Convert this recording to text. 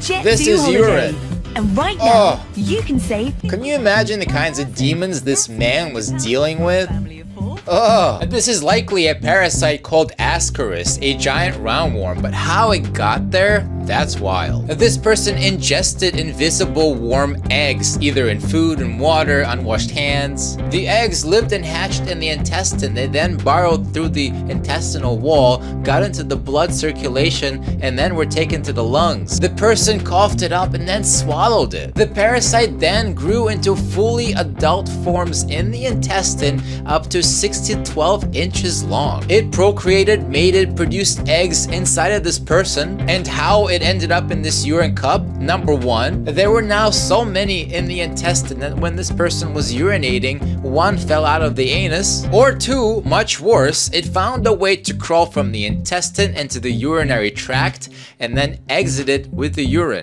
Jet This is urine. And right now, Oh. you can save Can you imagine the kinds of demons this man was dealing with? family of four. Ugh. This is likely a parasite called Ascaris, a giant roundworm, but how it got there? That's wild. This person ingested invisible warm eggs, either in food and water, unwashed hands. The eggs lived and hatched in the intestine. They then burrowed through the intestinal wall, got into the blood circulation, and then were taken to the lungs. The person coughed it up and then swallowed it. The parasite then grew into fully adult forms in the intestine up to 6 to 12 inches long. It procreated, mated, produced eggs inside of this person, and how it ended up in this urine cup. Number one, there were now so many in the intestine that when this person was urinating, one fell out of the anus. Or two, much worse, it found a way to crawl from the intestine into the urinary tract and then exited with the urine.